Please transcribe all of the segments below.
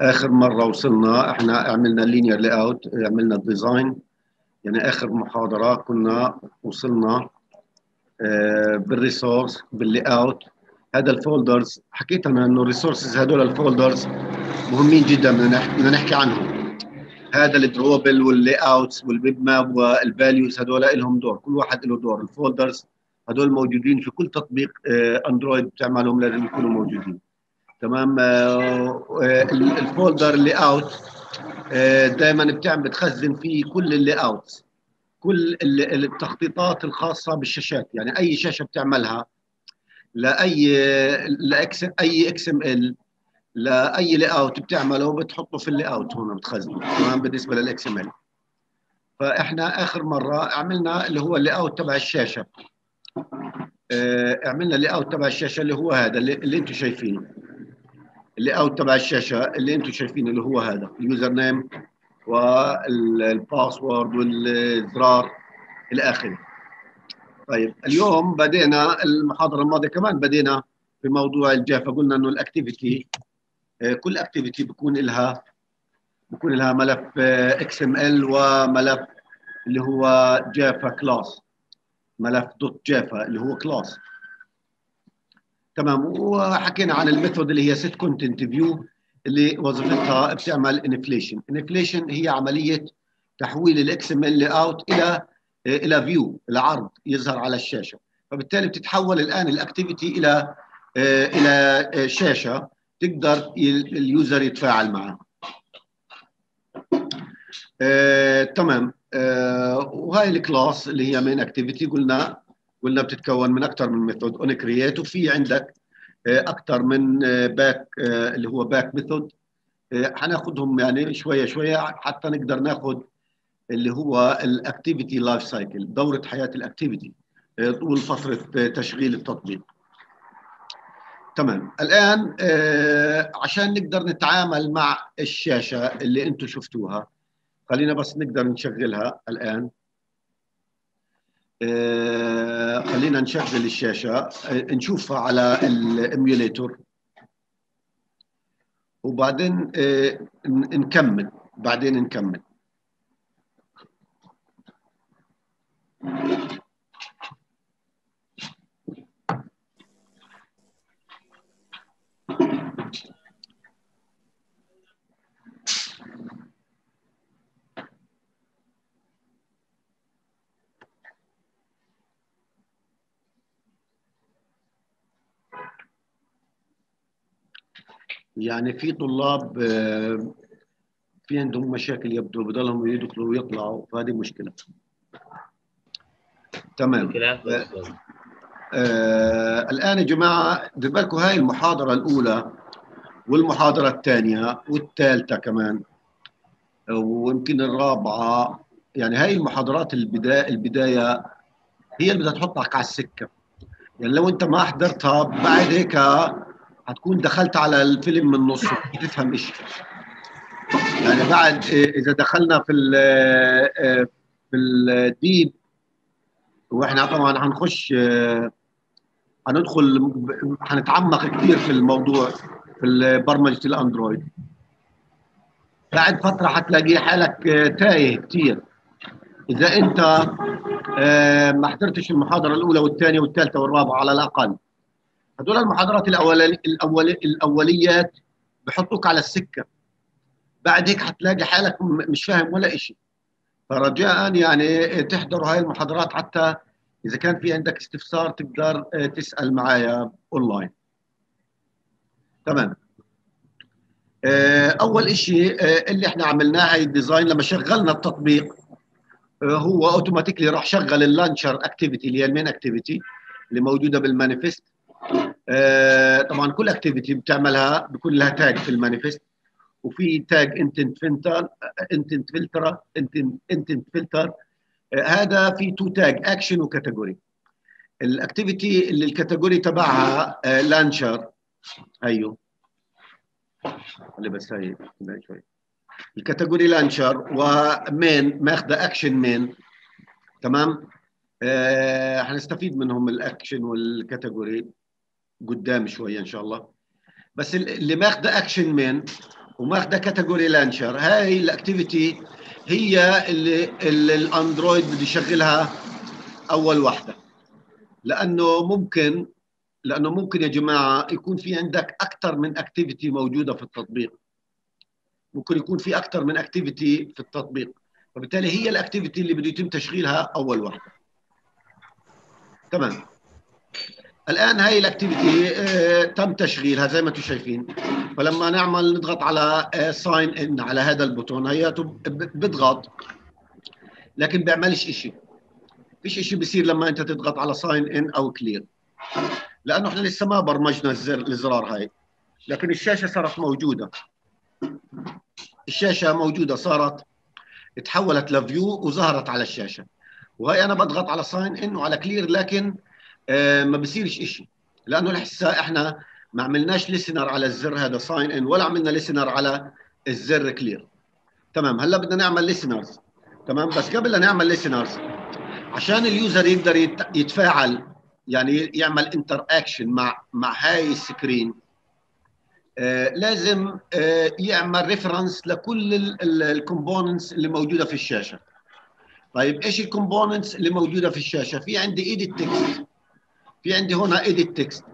آخر مرة وصلنا إحنا عملنا linear layout عملنا ال design يعني آخر محاضرة كنا وصلنا آه، بال resource بال layout هذا ال folders حكيت أنا إنه ال resources هذول ال folders مهمين جدا بدنا نحكي عنهم. هذا ال drawable وال layouts وال mipmap وال values هذول لهم دور كل واحد له دور. ال folders هذول موجودين في كل تطبيق Android بتعملهم لازم يكونوا موجودين. تمام؟ ال folder ال layout دائما بتعمل بتخزن فيه كل ال layouts كل التخطيطات الخاصة بالشاشات. يعني أي شاشة بتعملها لأي لاكس أي XML لأي layout بتعمله بتحطه في ال layout هون بتخزنه. تمام؟ بالنسبة لل XML فإحنا آخر مرة عملنا اللي هو ال layout تبع الشاشة. عملنا ال layout تبع الشاشة اللي هو هذا اللي, اللي أنتم شايفينه. ال layout تبع الشاشة اللي أنتم شايفينه اللي هو هذا ال username وال password والزرار إلى آخره. طيب اليوم بدينا المحاضرة الماضية كمان بدينا في موضوع ال Java قلنا إنه ال activity كل activity بيكون لها بيكون لها ملف XML وملف اللي هو Java class ملف dot Java اللي هو class تمام. وحكينا عن ال method اللي هي setContentView اللي وظيفتها بتعمل inflation inflation هي عملية تحويل ال XML layout إلى إلى view العرض يظهر على الشاشة. فبالتالي بتتحول الآن ال activity إلى إلى شاشة تقدر ال user يتفاعل معها. آه، تمام. آه، وهاي ال class اللي هي main activity قلنا قلنا بتتكون من أكثر من method onCreate وفي عندك أكثر من back اللي هو callback method حناخذهم يعني شوية شوية حتى نقدر ناخذ اللي هو ال activity life cycle دورة حياة ال activity طول فترة تشغيل التطبيق. تمام. الآن عشان نقدر نتعامل مع الشاشة اللي أنتم شفتوها خلينا بس نقدر نشغلها الآن. آه خلينا نشغل الشاشة. آه نشوفها على الإيميوليتور وبعدين آه نكمل. بعدين نكمل. يعني في طلاب في عندهم مشاكل يبدو بضلهم يدخلوا ويطلعوا فهذه مشكلة. تمام. آه الآن يا جماعة بالكم هاي المحاضرة الأولى والمحاضرة الثانية والثالثة كمان ويمكن الرابعة. يعني هاي المحاضرات البداية البداية هي اللي بدها تحطك على السكة. يعني لو أنت ما حضرتها بعد هيك هتكون دخلت على الفيلم من النص تفهم إيش يعني بعد إذا دخلنا في ال في الديب وإحنا طبعا هنخش هندخل هنتعمق كثير في الموضوع في برمجة الأندرويد. بعد فترة حتلاقي حالك تايه كثير إذا أنت ما حضرتش المحاضرة الأولى والثانية والثالثة والرابعة على الأقل هذول المحاضرات الأول... الأول... الأوليات بحطوك على السكة. بعد هيك حتلاقي حالك مش فاهم ولا شيء فرجاء يعني تحضروا هاي المحاضرات حتى إذا كان في عندك استفسار تقدر تسأل معايا أونلاين. تمام. أول شيء اللي إحنا عملناه هاي ال design لما شغلنا التطبيق هو automatically راح شغل ال launcher activity اللي هي ال main activity اللي موجودة بال manifest. آه طبعا كل activity بتعملها بيكون لها tag في ال manifest وفي tag intent filter intent filter intent filter هذا في two tag action و category ال activity اللي ال category تبعها آه launcher أيوه. اللي بس هي شوي. ال category launcher و main ماخذة action main تمام؟ آه هنستفيد منهم ال action وال category قدام شوية إن شاء الله. بس اللي ماخذه action main وماخذه category launcher هاي ال activity هي اللي, ال Android بده يشغلها أول واحدة. لأنه ممكن لأنه ممكن يا جماعة يكون في عندك أكثر من activity موجودة في التطبيق. ممكن يكون في أكثر من activity في التطبيق. وبالتالي هي ال activity اللي بده يتم تشغيلها أول واحدة. تمام؟ الآن هاي ال activity آه تم تشغيلها زي ما أنتم شايفين. فلما نعمل نضغط على sign آه in على هذا ال button هي بضغط لكن بيعملش شيء فيش شيء بيصير لما انت تضغط على sign in أو clear لأنه إحنا لسه ما برمجنا الزر الزرار هاي. لكن الشاشة صارت موجودة. الشاشة موجودة صارت تحولت ل view وظهرت على الشاشة. وهي أنا بضغط على sign in وعلى clear لكن ما بصيرش شيء لأنه لسه إحنا ما عملناش listener على الزر هذا sign in ولا عملنا listener على الزر clear تمام هلأ بدنا نعمل listeners تمام بس قبل لا نعمل listeners عشان ال user يقدر يتفاعل يعني يعمل interaction مع مع هاي ال screen آه لازم آه يعمل reference لكل ال components اللي موجودة في الشاشة. طيب إيش ال components اللي موجودة في الشاشة؟ في عندي edit text في عندي هنا edit text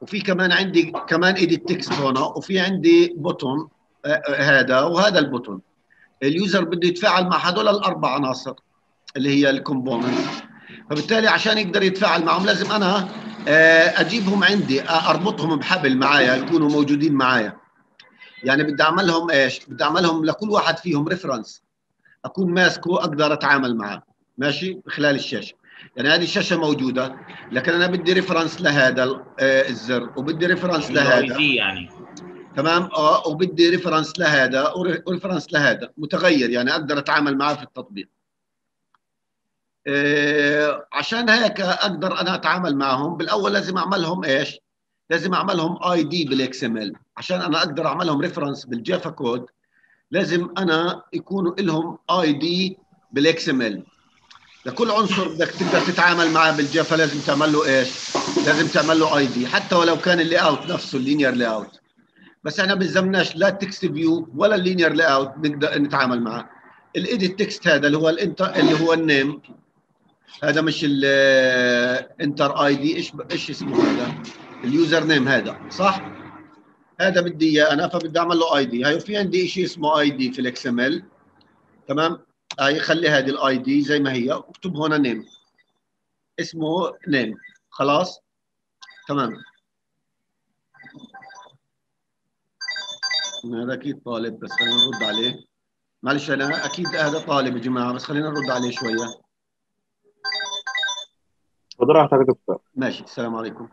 وفي كمان عندي كمان edit text هنا وفي عندي button آه هذا وهذا ال button ال user بده يتفاعل مع هذول الأربع عناصر اللي هي ال components فبالتالي عشان يقدر يتفاعل معهم لازم أنا أجيبهم عندي أربطهم بحبل معايا يكونوا موجودين معايا. يعني بدي اعمل لهم إيش؟ بدي اعمل لهم لكل واحد فيهم reference أكون ماسكه أقدر أتعامل معاه ماشي؟ خلال الشاشة. يعني هذه الشاشة موجودة لكن أنا بدي reference لهذا الزر وبدي reference لهذا. يعني. تمام؟ آه وبدي reference لهذا و reference لهذا. متغير يعني أقدر أتعامل معاه في التطبيق. إيه عشان هيك أقدر أنا أتعامل معهم. بالأول لازم أعملهم إيش؟ لازم أعملهم ID بال XML. عشان أنا أقدر أعملهم reference بال Java code لازم أنا يكونوا لهم ID بال XML. لكل عنصر بدك تقدر تتعامل معه بال Java لازم تعمل له إيش؟ لازم تعمل له ID حتى ولو كان ال layout نفسه ال linear layout بس إحنا بنلزمناش لا ال text view ولا ال linear layout نقدر نتعامل معه. ال edit text هذا اللي هو ال ent اللي هو ال name. هذا مش ال enter ID إيش إيش اسمه هذا؟ ال user name هذا صح؟ هذا بدي إياه أنا فبدي أعمل له ID هاي في عندي شيء اسمه ID في ال XML تمام؟ هاي خلي هذه ال ID زي ما هي. واكتب هنا name اسمه name خلاص؟ تمام. هذا أكيد طالب بس خلينا نرد عليه. معلش أنا أكيد هذا طالب يا جماعة بس خلينا نرد عليه شوية. تفضل راحتك يا دكتور. ماشي السلام عليكم.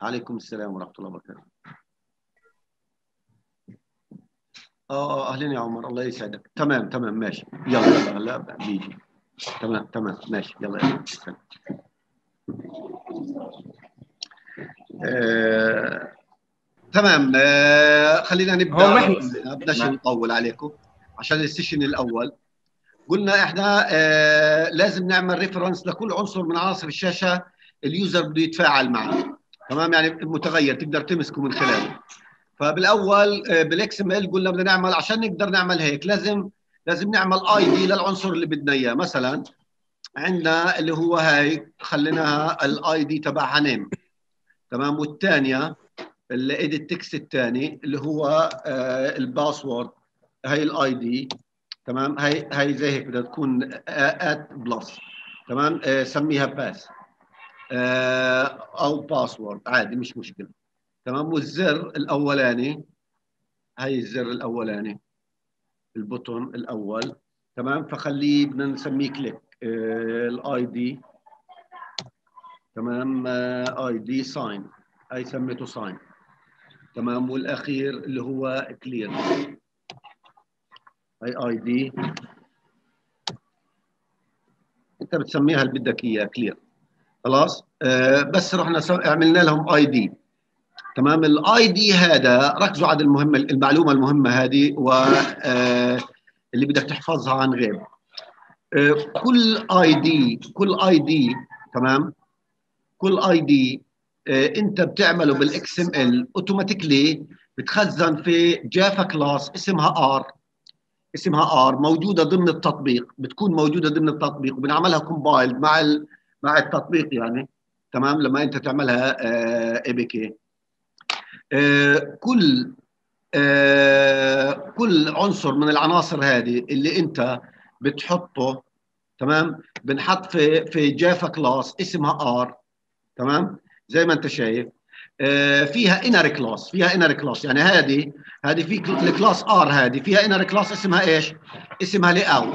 عليكم السلام ورحمة الله وبركاته. آه أهلين يا عمر الله يسعدك. تمام تمام ماشي. يلا يلا هلا بيجي. تمام تمام ماشي. يلا يلا آه، تمام. آه، خلينا نبدأ. بدناش نطول عليكم عشان ال session الأول. قلنا إحنا آه، لازم نعمل reference لكل عنصر من عناصر الشاشة ال user بده يتفاعل معه. تمام؟ يعني متغير تقدر تمسكه من خلاله. فبالأول آه، بال XML قلنا بدنا نعمل عشان نقدر نعمل هيك لازم لازم نعمل ID للعنصر اللي بدنا إياه. مثلا عندنا اللي هو هاي خليناها ال ID تبعها name تمام؟ والثانية ال edit text الثاني اللي هو آه ال password هاي ال ID. تمام؟ هاي هاي زي هيك بدها تكون at plus تمام؟ آه سميها pass آه أو password عادي مش مشكلة. تمام؟ والزر الأولاني هاي الزر الأولاني ال button الأول تمام؟ فخليه بدنا نسميه click ال ID. تمام؟ ID sign. هاي سميته sign. تمام؟ والأخير اللي هو clear. هاي ID. أنت بتسميها اللي بدك إياه clear. خلاص؟ آه بس رحنا. عملنا لهم ID. تمام. ال ID هذا ركزوا على المهمة المعلومة المهمة هذه و آه اللي بدك تحفظها عن غيب. آه كل ID كل ID تمام. كل ID انت بتعمله بال XML automatically بتخزن في Java class اسمها R اسمها R موجودة ضمن التطبيق بتكون موجودة ضمن التطبيق وبنعملها compiled مع. مع التطبيق يعني تمام. لما انت تعملها APK كل آه كل عنصر من العناصر هذه اللي انت بتحطه تمام؟ بنحط في في Java class اسمها R تمام؟ زي ما انت شايف. آه فيها inner class فيها inner class يعني هذه هذه في ال class R هذه. فيها inner class اسمها إيش؟ اسمها layout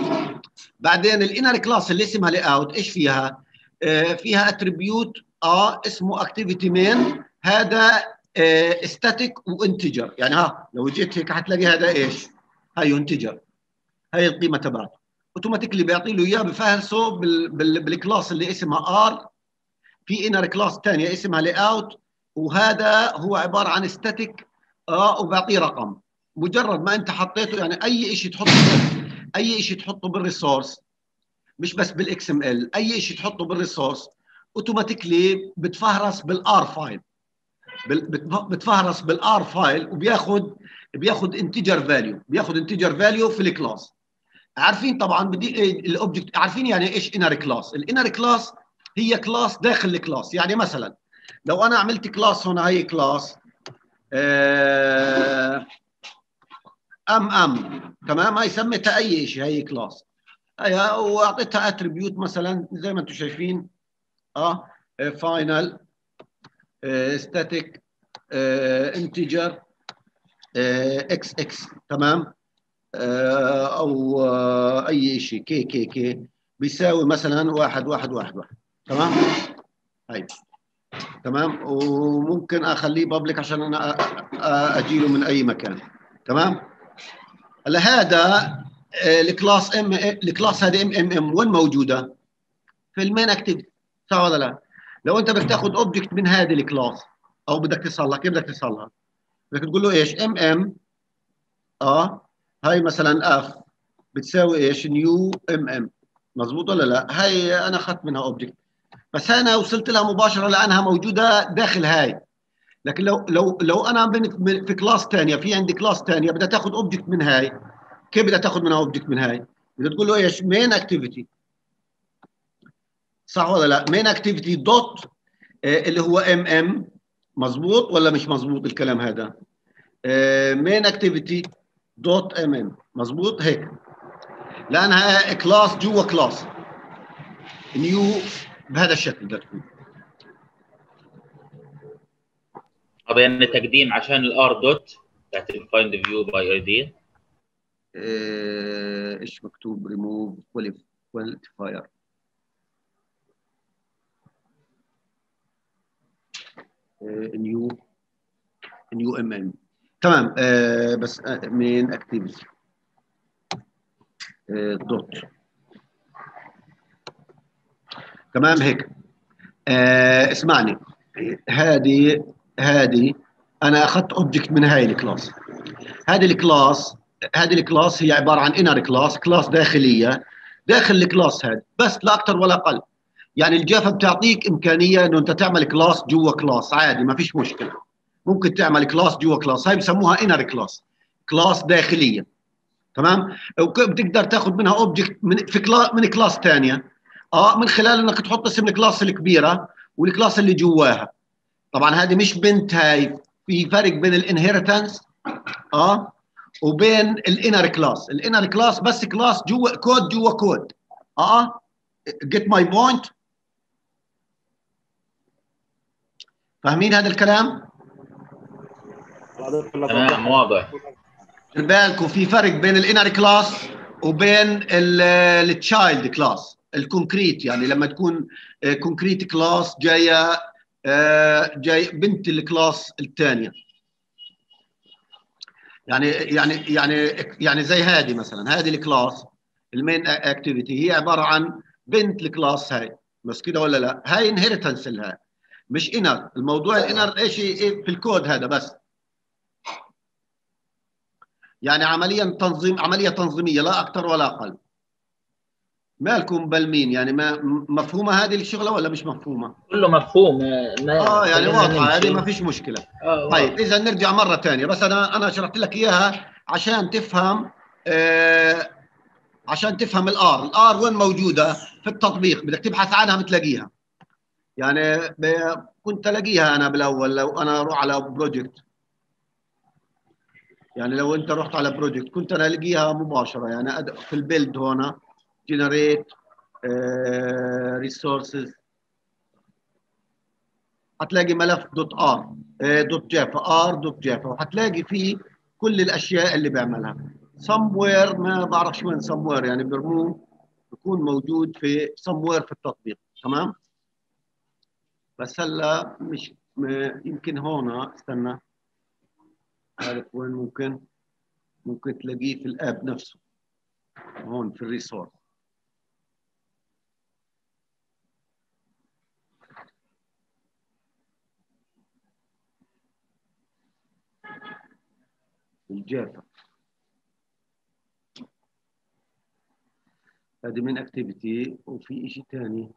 بعدين ال inner class اللي اسمها layout إيش فيها؟ آه فيها attribute آه اسمه activity main هذا static و integer يعني ها لو جيت هيك حتلاقي هذا إيش؟ هاي integer هاي القيمة تبعته. automatically بيعطي له إياه بفهرسه بال بال بال class اللي اسمها R في inner class ثانية اسمها layout وهذا هو عبارة عن static آه وبعطيه رقم. مجرد ما أنت حطيته يعني أي شيء تحطه أي شيء تحطه بال resource مش بس بال XML أي شيء تحطه بال resource automatically بتفهرس بال R file بتفهرس بال R file وبياخذ بياخذ integer value بياخذ integer value في ال class. عارفين طبعا بدي ال object عارفين يعني إيش inner class ال inner class هي class داخل ال class. يعني مثلا لو أنا عملت class هنا هي class MM. تمام؟ هي سميتها أي شيء هي class وأعطيتها attribute مثلا زي ما أنتم شايفين آه final static integer X X تمام؟ أو أي شيء كي كي كي بيساوي مثلا واحد واحد واحد واحد تمام؟ هاي تمام؟ وممكن أخليه public عشان أنا أجيله من أي مكان تمام؟ هلا هذا ال class ام ال class هذه ام ام ام وين موجودة؟ في ال main activity صح ولا لا؟ لو انت بدك تاخذ object من هذه ال class أو بدك تصلها كيف بدك تصلها بدك تقول له إيش؟ ام ام آه هاي مثلا اف بتساوي إيش؟ new ام ام مزبوط ولا لا؟ هاي أنا أخذت منها object بس أنا وصلت لها مباشرة لأنها موجودة داخل هاي. لكن لو لو لو أنا في class ثانية في عندي class ثانية بدها تاخذ object من هاي. كيف بدها تاخذ منها object من هاي؟ بدها تقول له إيش؟ main activity صح ولا لا؟ main activity dot اللي هو ام ام مزبوط ولا مش مزبوط الكلام هذا؟ main activity dot ام ام مزبوط هيك. لانها class جوا class new بهذا الشكل بدها تكون طب يعني تقديم عشان ال R dot بتاعت ال find view by ID إيش مكتوب؟ ريموف كواليفاير new new ام ام تمام آه بس من activity dot تمام هيك. آه اسمعني. هذه هذه أنا أخذت object من هاي ال class. هذه ال class هذه ال class هي عبارة عن inner class class داخلية. داخل ال class هذا بس لا أكثر ولا أقل. يعني ال Java بتعطيك إمكانية إنه أنت تعمل class جوا class عادي ما فيش مشكلة. ممكن تعمل class جوا class هاي بسموها inner class class داخلية. تمام؟ بتقدر تاخذ منها object من في class من class ثانية آه من خلال إنك تحط اسم ال class الكبيرة وال class اللي جواها. طبعا هذه مش بنت هاي في فرق بين ال inheritance آه وبين ال inner class ال inner class بس كلاس جوا كود جوا كود آه get my point فاهمين هذا الكلام؟ تمام واضح. بالكم في فرق بين ال inner class وبين ال child class ال concrete. يعني لما تكون concrete class جاية جاي بنت ال class الثانية. يعني يعني يعني يعني زي هذه مثلا. هذه ال class ال main activity هي عبارة عن بنت ال class هاي. بس كده ولا لا؟ هاي inheritance لها. مش inner الموضوع ال inner إيش في الكود هذا بس. يعني عمليا تنظيم عملية تنظيمية لا أكثر ولا أقل. مالكم بلمين يعني ما مفهومة هذه الشغلة ولا مش مفهومة؟ كله مفهوم ما آه يعني واضحة هذه. ما فيش مشكلة. آه طيب إذا نرجع مرة ثانية بس أنا أنا شرحت لك إياها عشان تفهم آه عشان تفهم ال R. ال R وين موجودة؟ في التطبيق. بدك تبحث عنها بتلاقيها. يعني كنت الاقيها أنا بالأول لو أنا أروح على project يعني لو أنت رحت على project كنت أنا ألاقيها مباشرة. يعني في ال build هنا generate resources هتلاقي ملف dot R dot Java R dot Java. وهتلاقي فيه كل الأشياء اللي بيعملها somewhere ما بعرفش وين somewhere يعني برموه بيكون موجود في somewhere في التطبيق. تمام؟ بس هلا مش يمكن هون استنى. عارف وين ممكن؟ ممكن تلاقيه في ال app نفسه. هون في ال resource ال Java هذه من activity وفي شيء ثاني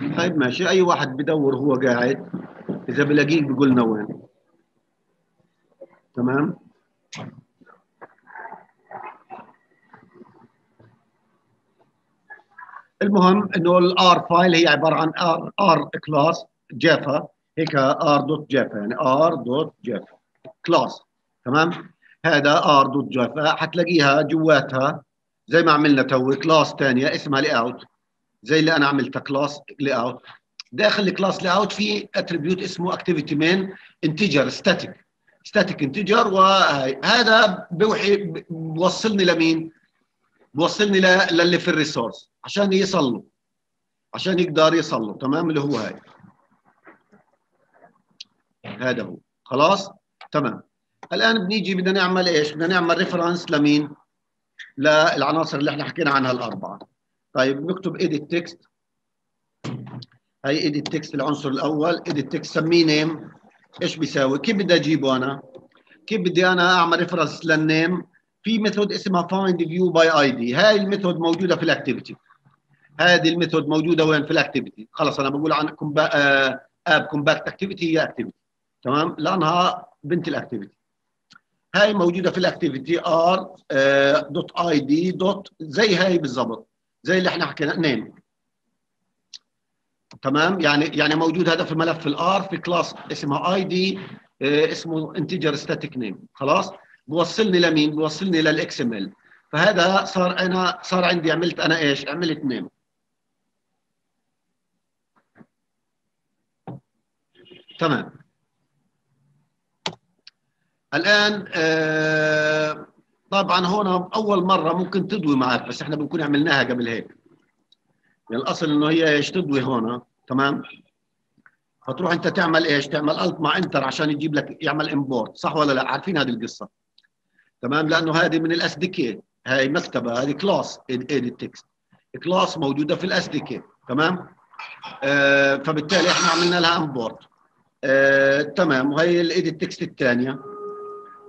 طيب ماشي. أي واحد بدور هو قاعد إذا بلاقيه بيقول لنا وين تمام؟ المهم إنه ال R file هي عبارة عن R R class Java هيك R dot Java يعني R dot Java class تمام؟ هذا R dot Java حتلاقيها جواتها زي ما عملنا تو class ثانية اسمها layout زي اللي أنا عملتها class layout داخل ال class layout في attribute اسمه activity main integer static static integer وهذا بوحي بوصلني لمين؟ بوصلني للي في ال resource عشان يصلوا. عشان يقدر يصلوا. تمام؟ اللي هو هاي. هذا هو. خلاص؟ تمام. الآن بنيجي بدنا نعمل إيش؟ بدنا نعمل reference لمين؟ للعناصر اللي إحنا حكينا عنها الأربعة. طيب نكتب edit text. هي edit text العنصر الأول. edit text سميه name إيش بيساوي؟ كيف بدي أجيبه أنا؟ كيف بدي أنا أعمل reference لل name في method اسمها find view by id. هاي ال method موجودة في ال activity هذه ال method موجودة وين؟ في ال activity خلص أنا بقول عن app compat activity هي activity تمام؟ لأنها بنت ال activity هاي موجودة في ال activity R dot ID dot زي هاي بالضبط. زي اللي إحنا حكينا name تمام؟ يعني يعني موجود هذا في ملف ال R في class اسمها ID اسمه integer static name خلاص؟ بوصلني لمين؟ بوصلني لل XML. فهذا صار أنا صار عندي عملت أنا إيش؟ عملت name تمام. الآن آه طبعا هون أول مرة ممكن تضوي معك بس إحنا بنكون عملناها قبل هيك. يعني الأصل إنه هي إيش تضوي هون تمام؟ فتروح أنت تعمل إيش؟ تعمل Alt مع Enter عشان يجيب لك يعمل import صح ولا لا؟ عارفين هذه القصة. تمام؟ لأنه هذه من ال SDK هاي مكتبة هذه class EditText class موجودة في ال SDK تمام؟ آه فبالتالي إحنا عملنا لها import. آه تمام؟ وهي ال EditText الثانية.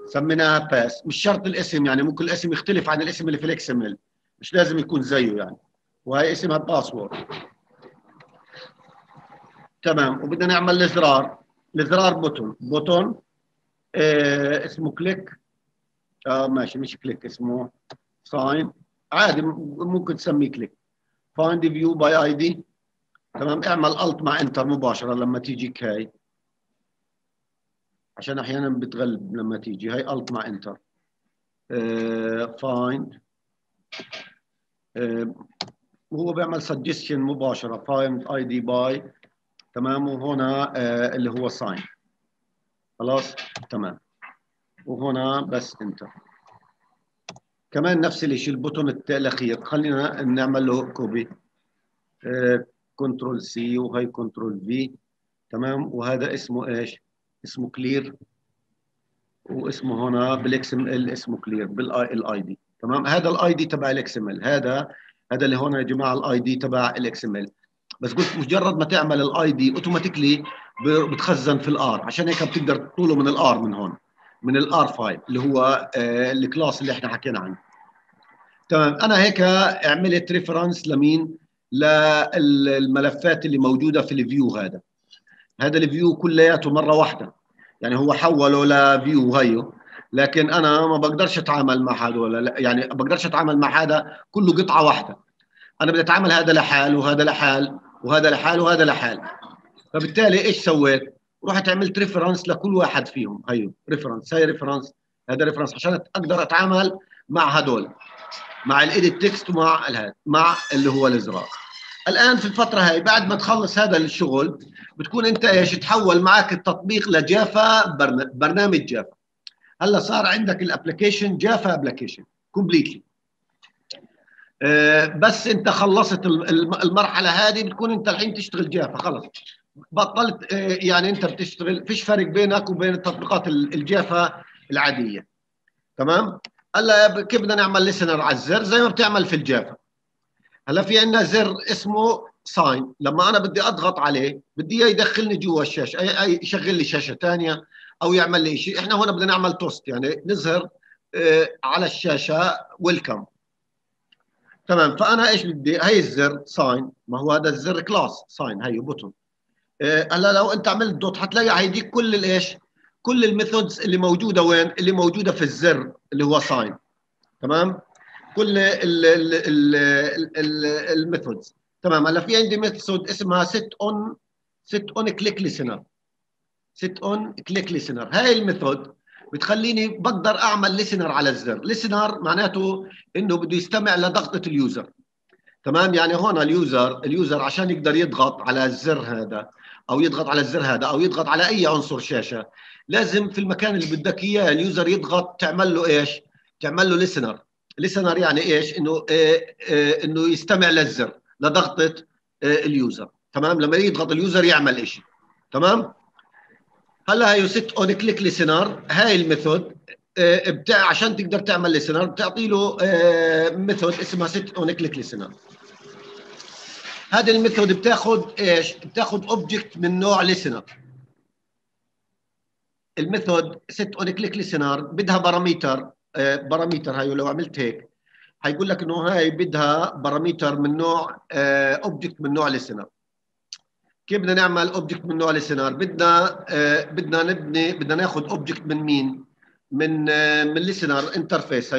سميناها pass. مش شرط الاسم يعني ممكن الاسم يختلف عن الاسم اللي في ال XML مش لازم يكون زيه يعني. وهي اسمها password تمام. وبدنا نعمل الزرار الزرار button button آه اسمه click آه ماشي. مش click اسمه sign عادي ممكن تسميه click find view by ID تمام. اعمل Alt مع Enter مباشرة لما تيجيك هاي عشان أحيانا بتغلب لما تيجي. هاي Alt مع Enter find وهو بيعمل suggestion مباشرة. find ID by تمام؟ وهنا آه اللي هو sign خلاص؟ تمام. وهنا بس Enter كمان نفس الشيء ال button الأخير. خلينا نعمل له copy آه Control C وهي Control V تمام؟ وهذا اسمه إيش؟ اسمه clear واسمه هنا بال XML اسمه clear بال ID تمام؟ هذا ال ID تبع ال XML هذا هذا اللي هون يا جماعة ال ID تبع ال XML بس قلت مجرد ما تعمل ال ID automatically بتخزن في ال R عشان هيك بتقدر تطوله من ال R من هون من ال R file اللي هو آه ال class اللي إحنا حكينا عنه. تمام؟ أنا هيك عملت reference لمين؟ للملفات اللي موجودة في ال view هذا. هذا ال view كلياته مرة واحدة. يعني هو حوله ل view هيو لكن أنا ما بقدرش أتعامل مع هذول يعني بقدرش أتعامل مع هذا كله قطعة واحدة. أنا بدي أتعامل هذا لحال وهذا لحال وهذا لحال وهذا لحال. فبالتالي إيش سويت؟ رحت عملت reference لكل واحد فيهم هيو reference هي reference هذا ريفرنس عشان أقدر أتعامل مع هدول مع ال EditText ومع الهاد مع اللي هو الازرار الآن في الفترة هاي بعد ما تخلص هذا الشغل بتكون انت إيش تحول معك التطبيق ل Java برنامج Java. هلا صار عندك ال application Java application completely بس انت خلصت المرحلة هذه بتكون انت الحين تشتغل Java خلص. بطلت يعني انت بتشتغل فيش فرق بينك وبين التطبيقات ال Java العادية. تمام؟ هلا كيف بدنا نعمل listener على الزر؟ زي ما بتعمل في ال Java. هلا في عندنا زر اسمه sign لما أنا بدي أضغط عليه بدي إياه يدخلني جوا الشاشه اي يشغل لي شاشة ثانية أو يعمل لي شيء. إحنا هنا بدنا نعمل توست يعني نظهر آه على الشاشة welcome تمام فأنا إيش بدي؟ هي الزر sign ما هو هذا الزر؟ class sign هي button هلا آه لو أنت عملت dot حتلاقي هيديك كل الايش كل ال methods اللي موجودة وين؟ اللي موجودة في الزر اللي هو sign تمام؟ كل ال methods تمام. هلا في عندي method اسمها set on set on click listener set on click listener هاي ال method بتخليني بقدر أعمل listener على الزر. listener معناته إنه بده يستمع لضغطة ال user. تمام؟ يعني هون ال user ال user عشان يقدر يضغط على الزر هذا أو يضغط على الزر هذا أو يضغط على أي عنصر شاشة لازم في المكان اللي بدك إياه ال user يضغط تعمل له إيش؟ تعمل له listener listener يعني إيش؟ انه إيه إيه إنه يستمع للزر. لضغطة إيه ال user. تمام؟ لما يضغط ال user يعمل شيء تمام؟ هلأ هي set on click listener هاي ال method بتاع عشان تقدر تعمل listener بتعطي له method اسمها set on click listener هذه ال method بتاخذ إيش؟ بتاخذ object من نوع listener ال method set on click listener بدها parameter parameter هاي لو عملت هيك هيقول لك إنه هاي بدها parameter من نوع object من نوع listener كيف بدنا نعمل object من نوع listener بدنا بدنا نبني بدنا ناخذ object من مين؟ من من listener interface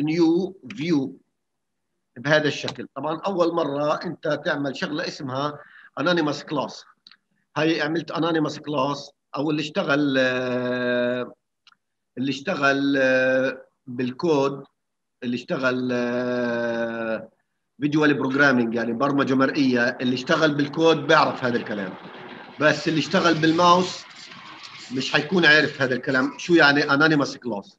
new view بهذا الشكل. طبعا أول مرة أنت تعمل شغلة اسمها anonymous class هاي عملت anonymous class أو اللي اشتغل اللي اشتغل بالكود اللي اشتغل visual programming يعني برمجة مرئية اللي اشتغل بالكود بيعرف هذا الكلام. بس اللي اشتغل بالماوس مش حيكون عارف هذا الكلام شو يعني anonymous class